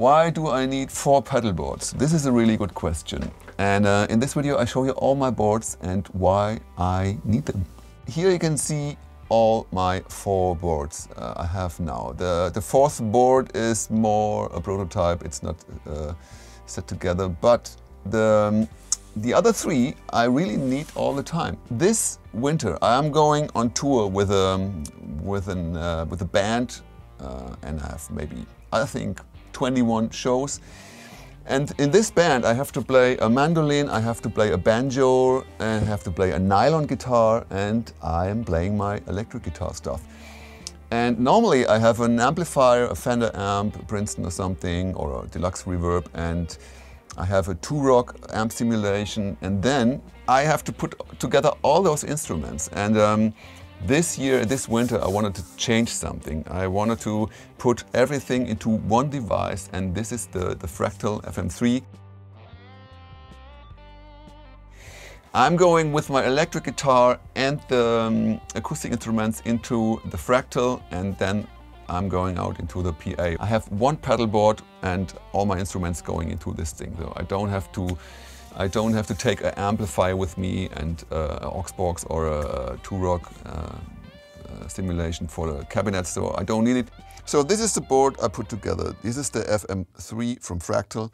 Why do I need four pedal boards? This is a really good question. And uh, in this video I show you all my boards and why I need them. Here you can see all my four boards uh, I have now. The, the fourth board is more a prototype, it's not uh, set together, but the, um, the other three I really need all the time. This winter I am going on tour with, um, with, an, uh, with a band uh, and I have maybe, I think, 21 shows. And in this band I have to play a mandolin, I have to play a banjo, and I have to play a nylon guitar, and I am playing my electric guitar stuff. And normally I have an amplifier, a Fender amp, a Princeton or something, or a deluxe reverb, and I have a Two-Rock amp simulation, and then I have to put together all those instruments. And um, this year, this winter, I wanted to change something. I wanted to put everything into one device, and this is the, the Fractal FM3. I'm going with my electric guitar and the um, acoustic instruments into the Fractal, and then I'm going out into the PA. I have one pedal board and all my instruments going into this thing, so I don't have to I don't have to take an amplifier with me and uh, an Ox Box or a Two-Rock uh, uh, simulation for the cabinet, so I don't need it. So this is the board I put together. This is the FM3 from Fractal.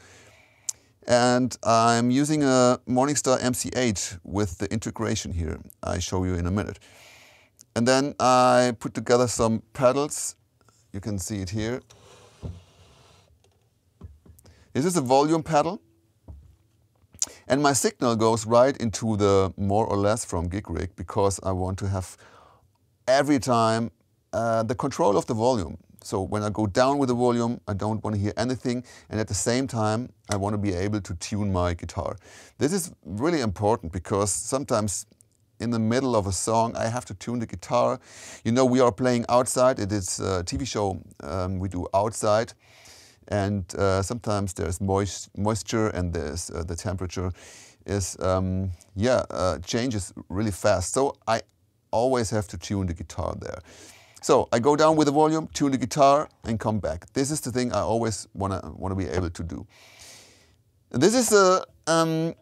And I'm using a Morningstar MC8 with the integration here. I show you in a minute. And then I put together some pedals. You can see it here. This is a volume pedal. And my signal goes right into the more or less from GigRig because I want to have every time uh, the control of the volume. So when I go down with the volume, I don't want to hear anything. And at the same time, I want to be able to tune my guitar. This is really important because sometimes in the middle of a song, I have to tune the guitar. You know, we are playing outside. It is a TV show um, we do outside and uh, sometimes there's moist, moisture and there's uh, the temperature is um, yeah uh, changes really fast. So I always have to tune the guitar there. So I go down with the volume, tune the guitar, and come back. This is the thing I always wanna wanna be able to do. This is a, um,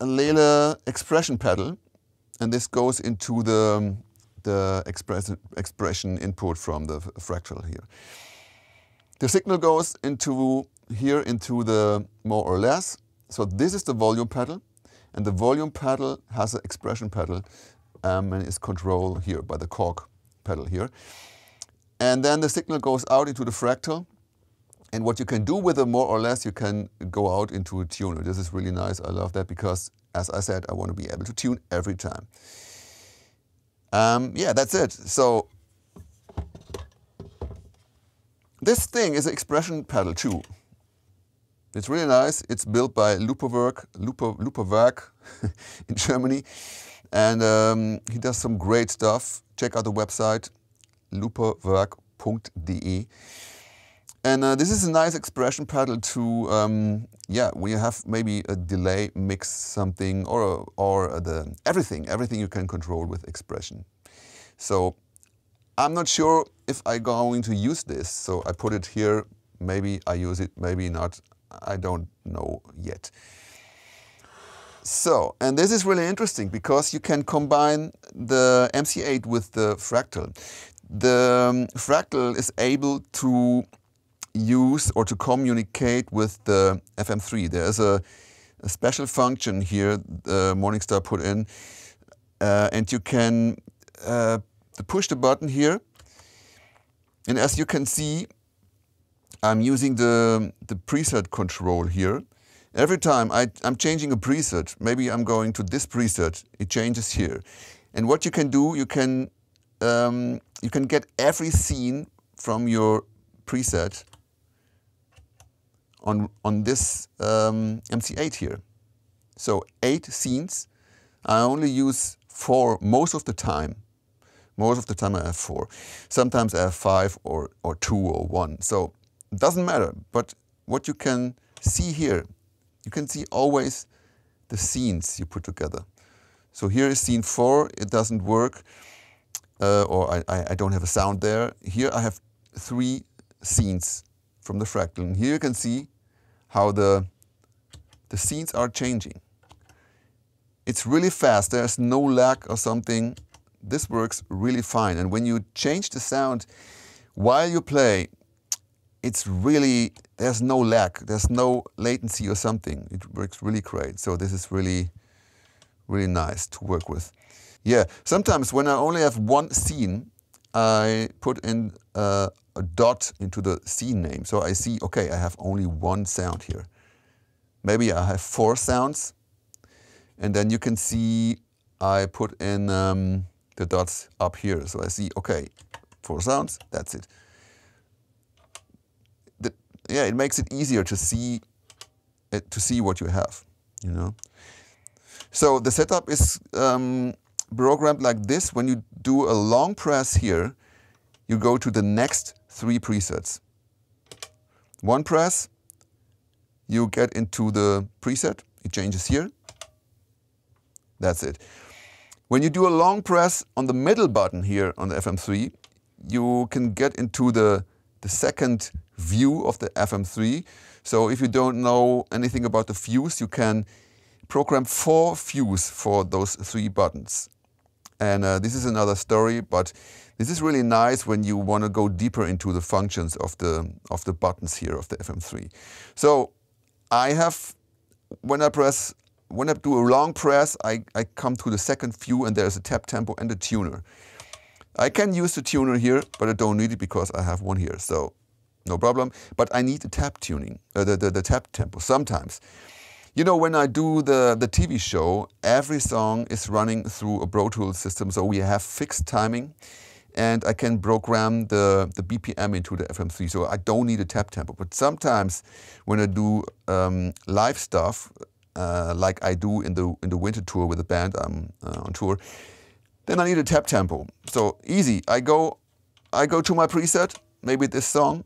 a Lehle expression pedal, and this goes into the the express, expression input from the fractal here. The signal goes into here into the more or less. So this is the volume pedal, and the volume pedal has an expression pedal um, and is controlled here by the cork pedal here. And then the signal goes out into the fractal. And what you can do with the more or less, you can go out into a tuner. This is really nice. I love that because, as I said, I want to be able to tune every time. Um, yeah, that's it. So This thing is an expression pedal too. It's really nice. It's built by Looperwerk, Looper, Looperwerk in Germany. And um, he does some great stuff. Check out the website, looperwerk.de. And uh, this is a nice expression pedal to, um, yeah, we have maybe a delay mix something or, or the everything, everything you can control with expression. So I'm not sure if I'm going to use this, so I put it here. Maybe I use it, maybe not. I don't know yet. So, and this is really interesting because you can combine the MC8 with the Fractal. The um, Fractal is able to use or to communicate with the FM3. There's a, a special function here the Morningstar put in, uh, and you can uh, push the button here. And as you can see, I'm using the, the preset control here. Every time I, am changing a preset, maybe I'm going to this preset, it changes here. And what you can do, you can, um, you can get every scene from your preset on, on this um, MC8 here. So eight scenes. I only use four most of the time. Most of the time I have four. Sometimes I have five or, or two or one. So it doesn't matter. But what you can see here, you can see always the scenes you put together. So here is scene four, it doesn't work, uh, or I, I don't have a sound there. Here I have three scenes from the fractal. And here you can see how the, the scenes are changing. It's really fast. There's no lag or something. This works really fine. And when you change the sound while you play, it's really, there's no lag. There's no latency or something. It works really great. So this is really, really nice to work with. Yeah, sometimes when I only have one scene, I put in uh, a dot into the scene name. So I see, okay, I have only one sound here. Maybe I have four sounds. And then you can see I put in um, the dots up here. So I see, okay, four sounds, that's it. The, yeah, it makes it easier to see uh, to see what you have, you know. So the setup is um, programmed like this. When you do a long press here, you go to the next three presets. One press, you get into the preset, it changes here. That's it. When you do a long press on the middle button here on the FM3, you can get into the, the second view of the FM3. So if you don't know anything about the views, you can program four views for those three buttons. And uh, this is another story, but this is really nice when you want to go deeper into the functions of the, of the buttons here of the FM3. So I have, when I press, when I do a long press, I, I come to the second view and there's a tap tempo and a tuner. I can use the tuner here, but I don't need it because I have one here, so no problem. But I need the tap tuning, uh, the, the, the tap tempo sometimes. You know, when I do the, the TV show, every song is running through a Pro Tools system, so we have fixed timing and I can program the, the BPM into the FM3, so I don't need a tap tempo. But sometimes when I do um, live stuff, uh, like I do in the, in the winter tour with the band I'm uh, on tour, then I need a tap tempo. So easy, I go, I go to my preset, maybe this song,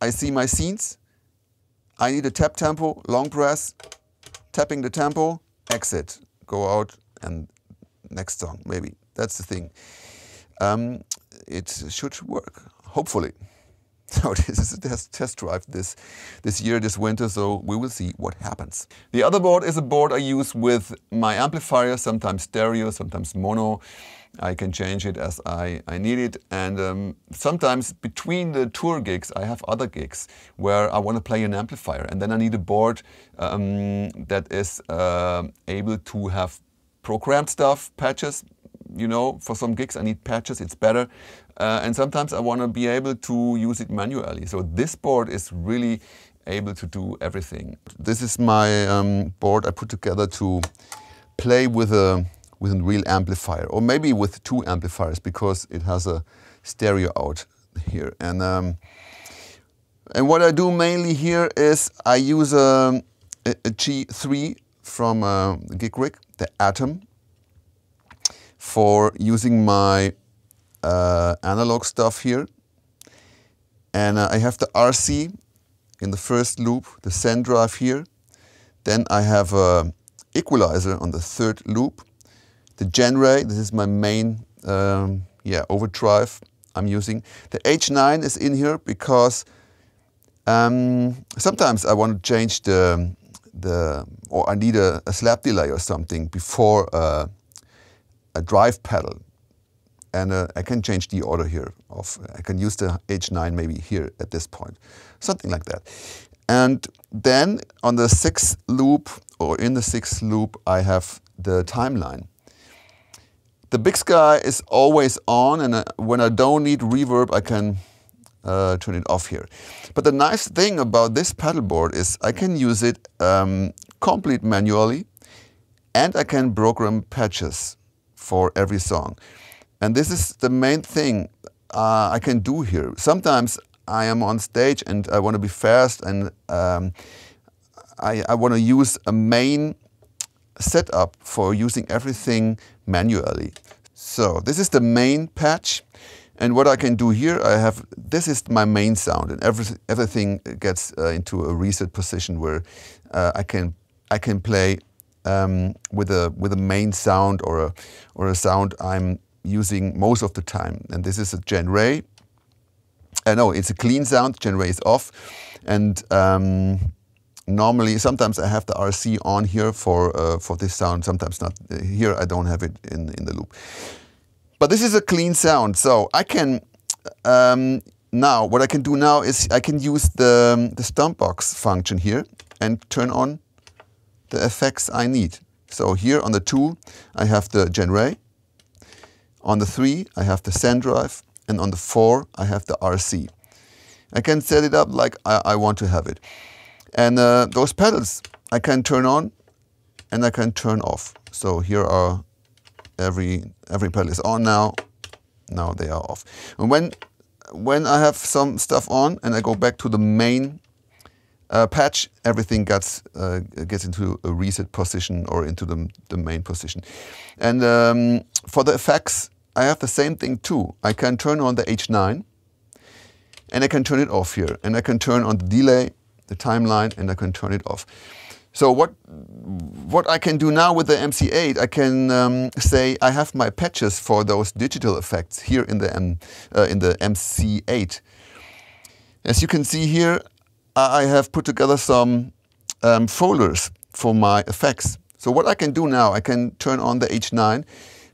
I see my scenes, I need a tap tempo, long press, tapping the tempo, exit, go out, and next song, maybe. That's the thing. Um, it should work, hopefully. So this is a test, test drive this, this year, this winter, so we will see what happens. The other board is a board I use with my amplifier, sometimes stereo, sometimes mono. I can change it as I, I need it. And um, sometimes between the tour gigs, I have other gigs where I want to play an amplifier. And then I need a board um, that is uh, able to have programmed stuff, patches. You know, for some gigs I need patches, it's better. Uh, and sometimes I want to be able to use it manually. So this board is really able to do everything. This is my um, board I put together to play with a with a real amplifier, or maybe with two amplifiers because it has a stereo out here. And um, and what I do mainly here is I use um, a a G3 from uh, Gig Rig, the Atom, for using my uh, analog stuff here. And uh, I have the RC in the first loop, the send drive here. Then I have a equalizer on the third loop the Jan Ray, this is my main um, yeah, overdrive I'm using. The H9 is in here because um, sometimes I want to change the, the or I need a, a slap delay or something before uh, a drive pedal. And uh, I can change the order here. Of, I can use the H9 maybe here at this point, something like that. And then on the sixth loop or in the sixth loop, I have the timeline. The big sky is always on and uh, when I don't need reverb I can uh, turn it off here. But the nice thing about this pedal board is I can use it um, complete manually and I can program patches for every song. And this is the main thing uh, I can do here. Sometimes I am on stage and I want to be fast and um, I, I want to use a main setup for using everything manually. So this is the main patch. And what I can do here, I have, this is my main sound and every, everything gets uh, into a reset position where uh, I can I can play um, with a with a main sound or a or a sound I'm using most of the time. And this is a Jan Ray. Uh, no, it's a clean sound. Jan Ray is off, and um, normally sometimes I have the RC on here for uh, for this sound. Sometimes not. Here I don't have it in in the loop. But this is a clean sound, so I can. Um, now, what I can do now is I can use the, the stomp box function here and turn on the effects I need. So here on the tool, I have the Jan Ray. On the 3, I have the SendDrive. And on the 4, I have the RC. I can set it up like I, I want to have it. And uh, those pedals I can turn on and I can turn off. So here are every, every pedal is on now. Now they are off. And when, when I have some stuff on and I go back to the main uh, patch, everything gets uh, gets into a reset position or into the, the main position. And um, for the effects, I have the same thing too. I can turn on the H9 and I can turn it off here. And I can turn on the delay, the timeline, and I can turn it off. So what what I can do now with the MC8, I can um, say I have my patches for those digital effects here in the M, uh, in the MC8. As you can see here, I have put together some um, folders for my effects. So what I can do now, I can turn on the H9,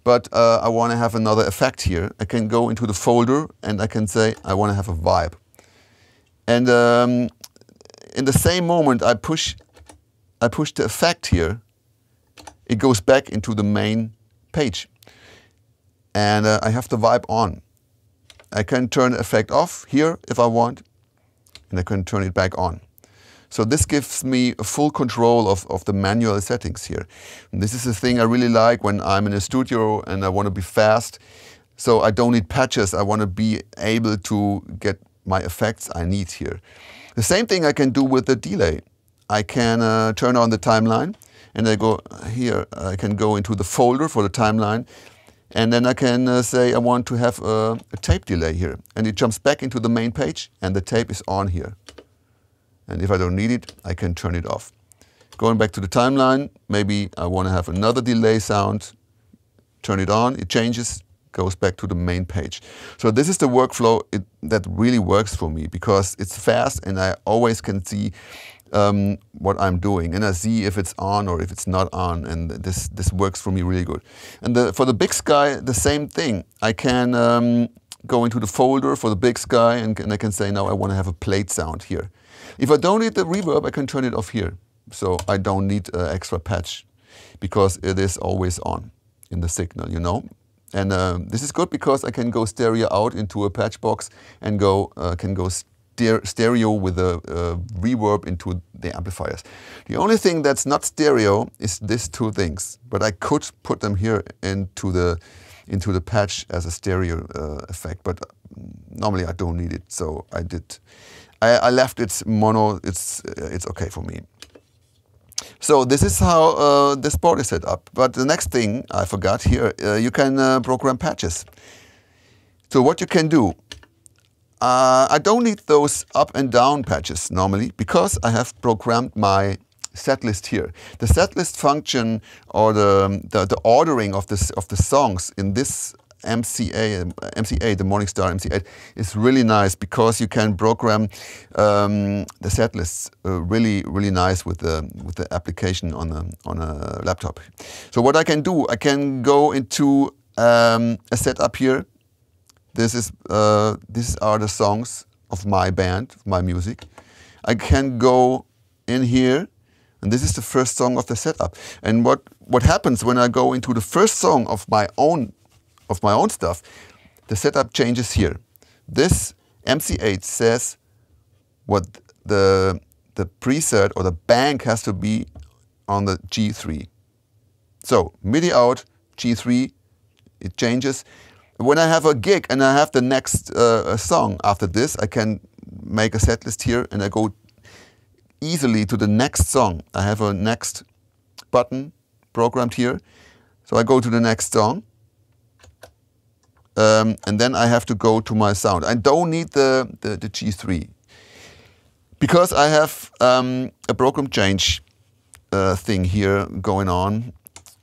but uh, I want to have another effect here. I can go into the folder and I can say I want to have a vibe. And um, in the same moment I push, I push the effect here, it goes back into the main page. And uh, I have the vibe on. I can turn the effect off here if I want and I can turn it back on. So this gives me full control of, of the manual settings here. And this is the thing I really like when I'm in a studio and I want to be fast. So I don't need patches. I want to be able to get my effects I need here. The same thing I can do with the delay. I can uh, turn on the timeline and I go here, I can go into the folder for the timeline and then I can uh, say I want to have a, a, tape delay here. And it jumps back into the main page and the tape is on here. And if I don't need it, I can turn it off. Going back to the timeline, maybe I want to have another delay sound. Turn it on, it changes, goes back to the main page. So this is the workflow it, that really works for me because it's fast and I always can see um, what I'm doing and I see if it's on or if it's not on and this, this works for me really good. And the, for the big sky, the same thing. I can um, go into the folder for the big sky and, and I can say now I want to have a plate sound here. If I don't need the reverb, I can turn it off here. So I don't need an extra patch because it is always on in the signal, you know. And uh, this is good because I can go stereo out into a patch box and go uh, can go stereo with a uh, reverb into the amplifiers. The only thing that's not stereo is these two things, but I could put them here into the into the patch as a stereo uh, effect, but normally I don't need it, so I did. I, I left it mono. It's uh, it's okay for me. So this is how uh, this board is set up. But the next thing I forgot here, uh, you can uh, program patches. So what you can do, uh, I don't need those up and down patches normally because I have programmed my setlist here. The setlist function or the, the, the, ordering of, this, of the songs in this MCA, MCA, the Morningstar MC8 is really nice because you can program um, the setlists uh, really, really nice with the, with the application on a, on a laptop. So what I can do, I can go into um, a setup here this is uh, these are the songs of my band, my music. I can go in here, and this is the first song of the setup. And what what happens when I go into the first song of my own of my own stuff? The setup changes here. This MC8 says what the the preset or the bank has to be on the G3. So MIDI out, G3, it changes. When I have a gig and I have the next uh, song after this, I can make a set list here and I go easily to the next song. I have a next button programmed here. So I go to the next song. Um, and then I have to go to my sound. I don't need the, the, the G3 because I have um, a program change uh, thing here going on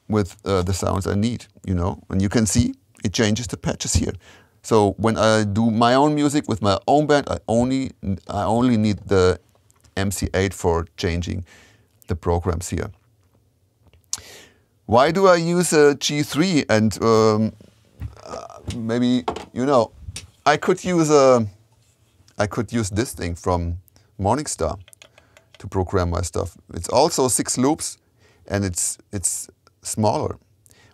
with uh, the sounds I need, you know. And you can see it changes the patches here. So when I do my own music with my own band, I only I only need the MC8 for changing the programs here. Why do I use a G3? And um, maybe you know, I could use a I could use this thing from Morningstar to program my stuff. It's also six loops, and it's it's smaller.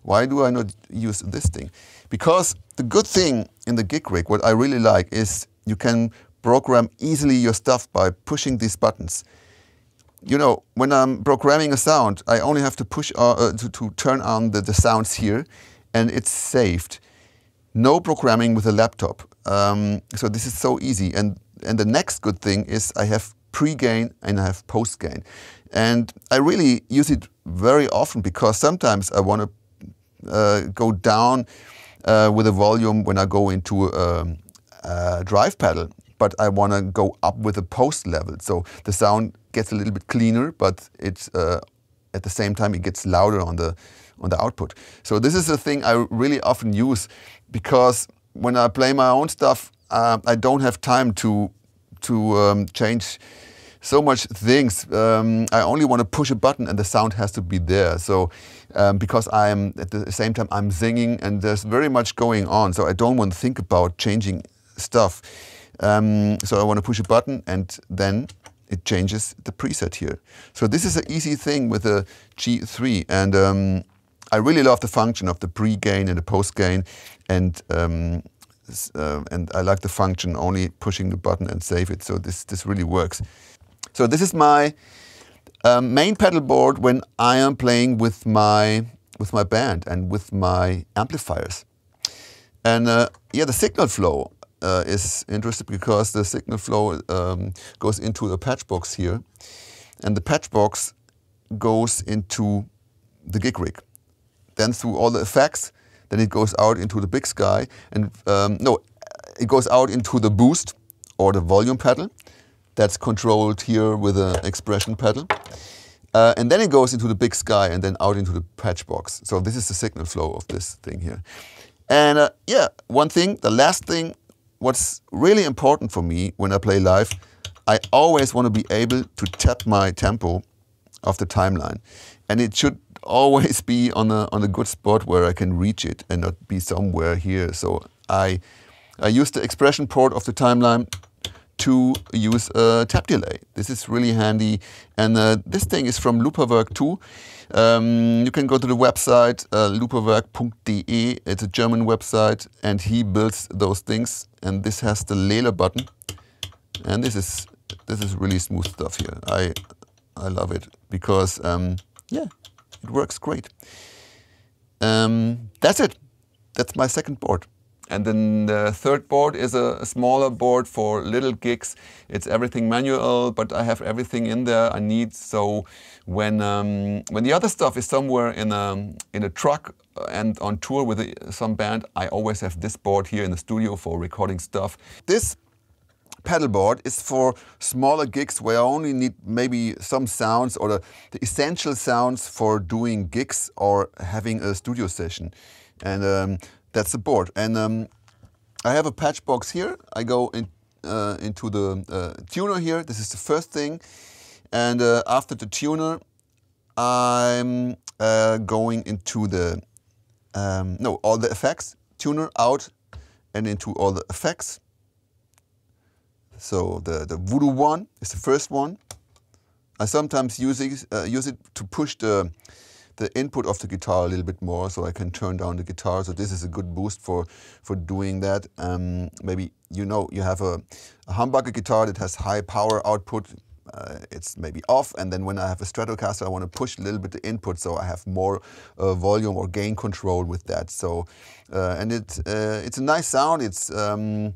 Why do I not use this thing? Because the good thing in the gig rig, what I really like, is you can program easily your stuff by pushing these buttons. You know, when I'm programming a sound, I only have to push uh, uh, to, to, turn on the, the, sounds here, and it's saved. No programming with a laptop. Um, so this is so easy. And and the next good thing is I have pre-gain and I have post-gain. And I really use it very often because sometimes I want to uh, go down uh, with the volume when I go into um, a drive pedal, but I want to go up with the post level. So the sound gets a little bit cleaner, but it's uh, at the same time it gets louder on the on the output. So this is a thing I really often use because when I play my own stuff, uh, I don't have time to to um, change so much things. Um, I only want to push a button and the sound has to be there. So um, because I'm at the same time I'm singing and there's very much going on. So I don't want to think about changing stuff. Um, so I want to push a button and then it changes the preset here. So this is an easy thing with a G3 and um, I really love the function of the pre-gain and the post-gain and um, uh, and I like the function only pushing the button and save it. So this, this really works. So this is my um, main pedal board when I am playing with my with my band and with my amplifiers. And uh, yeah, the signal flow uh, is interesting because the signal flow um, goes into the patch box here, and the patch box goes into the gig rig. Then through all the effects, then it goes out into the big sky, and um, no, it goes out into the boost or the volume pedal, that's controlled here with an expression pedal. Uh, and then it goes into the big sky and then out into the patch box. So this is the signal flow of this thing here. And uh, yeah, one thing, the last thing, what's really important for me when I play live, I always want to be able to tap my tempo of the timeline. And it should always be on a, on a good spot where I can reach it and not be somewhere here. So I, I use the expression port of the timeline to use a tap delay. This is really handy. And uh, this thing is from Looperwerk too. Um, you can go to the website uh, looperwerk.de. It's a German website and he builds those things. And this has the Lehle button. And this is this is really smooth stuff here. I I love it because um, yeah, it works great. Um, that's it. That's my second board. And then the third board is a, smaller board for little gigs. It's everything manual, but I have everything in there I need. So when um, when the other stuff is somewhere in a in a truck and on tour with some band, I always have this board here in the studio for recording stuff. This pedal board is for smaller gigs where I only need maybe some sounds or the, the essential sounds for doing gigs or having a studio session. And um, that's the board. And um, I have a patch box here. I go in, uh, into the uh, tuner here. This is the first thing. And uh, after the tuner, I'm uh, going into the, um, no, all the effects. Tuner out and into all the effects. So the, the Voodoo one is the first one. I sometimes use it, uh, use it to push the the input of the guitar a little bit more so I can turn down the guitar. So this is a good boost for, for doing that. Um, maybe you know you have a, a humbucker guitar that has high power output. Uh, it's maybe off and then when I have a Stratocaster I want to push a little bit the input so I have more uh, volume or gain control with that. So uh, and it uh, it's a nice sound. It's um,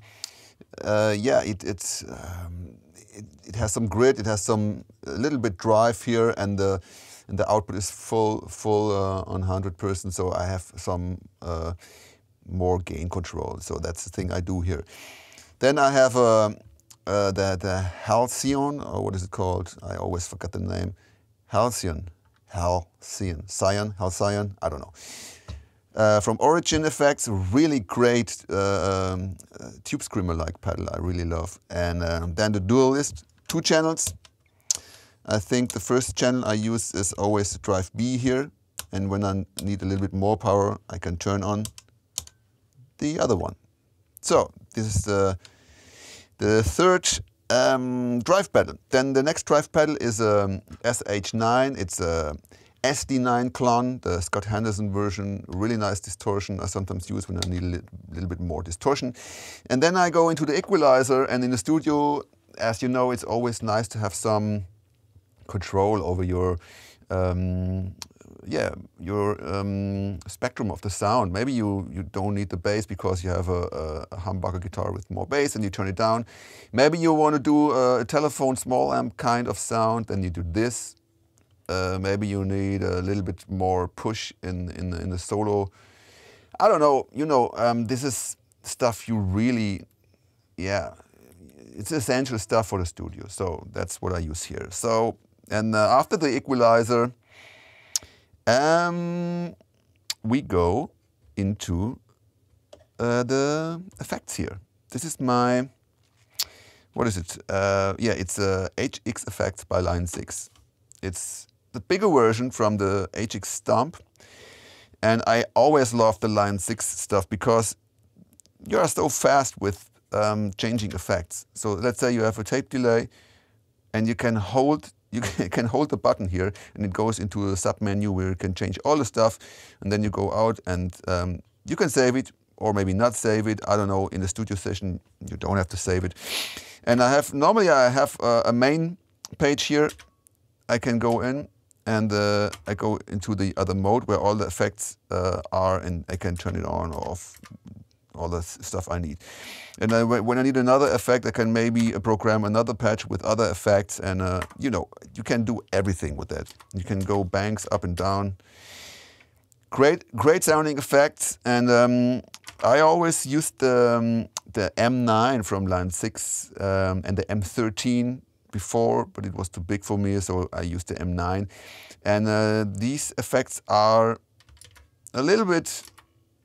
uh, yeah it it's um, it, it, has some grit. It has some a little bit drive here and the and the output is full full uh, on 100%. So I have some uh, more gain control. So that's the thing I do here. Then I have uh, uh, the, the Halcyon, or what is it called? I always forget the name. Halcyon, Halcyon, Cyan, Halcyon, I don't know. Uh, from Origin Effects, really great uh, um, uh, tube screamer-like pedal I really love. And um, then the Dualist, two channels. I think the first channel I use is always drive B here. And when I need a little bit more power, I can turn on the other one. So this is the, the third um, drive pedal. Then the next drive pedal is a um, SH9. It's a SD9 clone, the Scott Henderson version, really nice distortion I sometimes use when I need a li little bit more distortion. And then I go into the equalizer and in the studio, as you know, it's always nice to have some control over your um, yeah, your um, spectrum of the sound. Maybe you, you don't need the bass because you have a, a, humbucker guitar with more bass and you turn it down. Maybe you want to do a telephone small amp kind of sound, then you do this. Uh, maybe you need a little bit more push in, in, in the solo. I don't know, you know, um, this is stuff you really, yeah, it's essential stuff for the studio. So that's what I use here. So, and uh, after the equalizer, um, we go into uh, the effects here. This is my, what is it? Uh, yeah, it's a HX effect by Line 6. It's the bigger version from the HX Stomp. And I always love the Line 6 stuff because you are so fast with um, changing effects. So let's say you have a tape delay and you can hold you can hold the button here and it goes into a sub menu where you can change all the stuff and then you go out and um, you can save it or maybe not save it. I don't know, in the studio session you don't have to save it. And I have, normally I have a, a main page here. I can go in and uh, I go into the other mode where all the effects uh, are and I can turn it on or off, all the stuff I need. And when I need another effect, I can maybe program another patch with other effects and uh, you know, you can do everything with that. You can go banks up and down. Great, great sounding effects and um, I always used the, um, the M9 from line 6 um, and the M13 before, but it was too big for me, so I used the M9. And uh, these effects are a little bit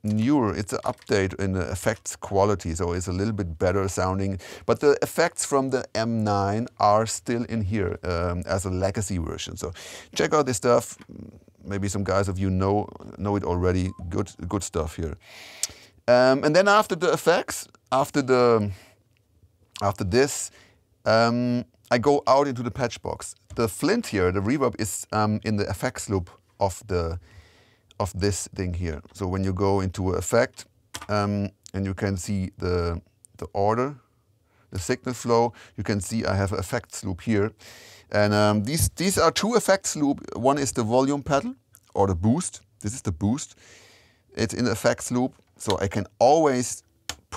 newer. It's an update in the effects quality, so it's a little bit better sounding. But the effects from the M9 are still in here um, as a legacy version. So check out this stuff. Maybe some guys of you know know it already. Good good stuff here. Um, and then after the effects, after the after this, um, I go out into the patch box. The flint here, the reverb, is um, in the effects loop of the of this thing here. So when you go into effect um, and you can see the the order, the signal flow, you can see I have an effects loop here. And um, these these are two effects loop. One is the volume pedal or the boost. This is the boost. It's in the effects loop, so I can always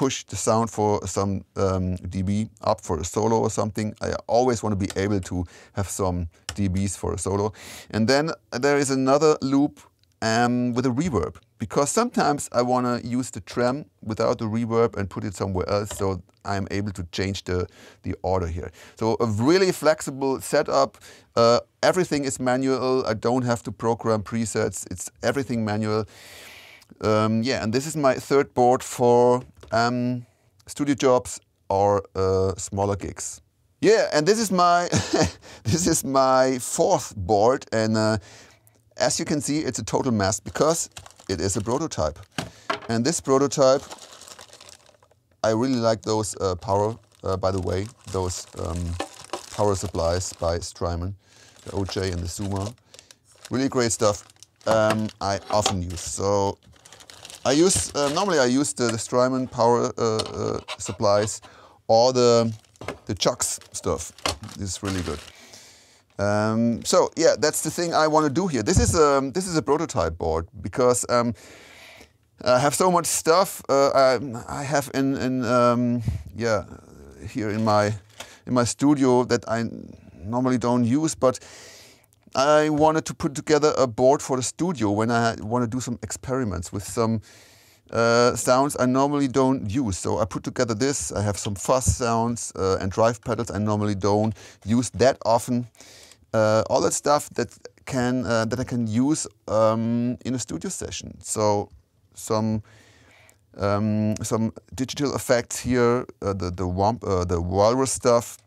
push the sound for some um, dB up for a solo or something. I always want to be able to have some dBs for a solo. And then there is another loop um, with a reverb because sometimes I want to use the trem without the reverb and put it somewhere else so I'm able to change the, the order here. So a really flexible setup. Uh, everything is manual. I don't have to program presets. It's everything manual. Um, yeah, and this is my third board for um, studio jobs or uh, smaller gigs. Yeah, and this is my this is my fourth board, and uh, as you can see, it's a total mess because it is a prototype. And this prototype, I really like those uh, power, uh, by the way, those um, power supplies by Strymon, the OJ and the Zuma. Really great stuff. Um, I often use. So I use, uh, normally I use the, the Strymon power uh, uh, supplies or the, the Cioks stuff. This is really good. Um, so yeah, that's the thing I want to do here. This is a, um, this is a prototype board because um, I have so much stuff uh, I, I, have in, in um, yeah, here in my, in my studio that I normally don't use, but I wanted to put together a board for the studio when I want to do some experiments with some uh, sounds I normally don't use. So I put together this, I have some fuzz sounds uh, and drive pedals I normally don't use that often. Uh, all that stuff that can uh, that I can use um, in a studio session. So some um, some digital effects here, uh, the the, womp, uh, the walrus stuff,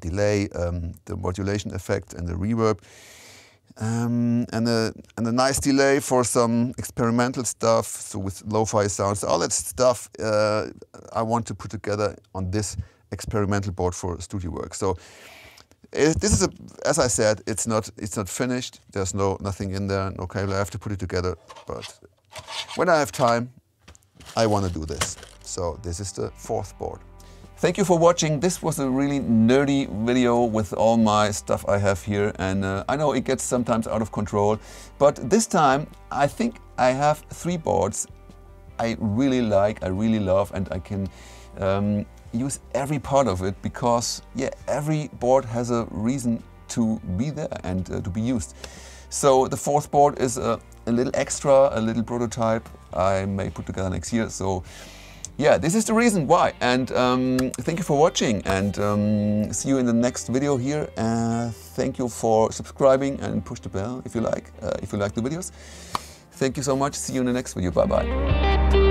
delay, um, the modulation effect, and the reverb. Um, and, a, and a nice delay for some experimental stuff, so with lo-fi sounds, all that stuff uh, I want to put together on this experimental board for studio work. So it, this is a, as I said, it's not it's not finished. There's no nothing in there, no cable. I have to put it together. But when I have time, I want to do this. So this is the fourth board. Thank you for watching. This was a really nerdy video with all my stuff I have here. And uh, I know it gets sometimes out of control, but this time I think I have three boards I really like, I really love, and I can um, use every part of it because yeah, every board has a reason to be there and uh, to be used. So the fourth board is a, a, little extra, a little prototype I may put together next year. So yeah, this is the reason why. And um, thank you for watching and um, see you in the next video here. Uh, thank you for subscribing and push the bell if you like, uh, if you like the videos. Thank you so much. See you in the next video. Bye bye.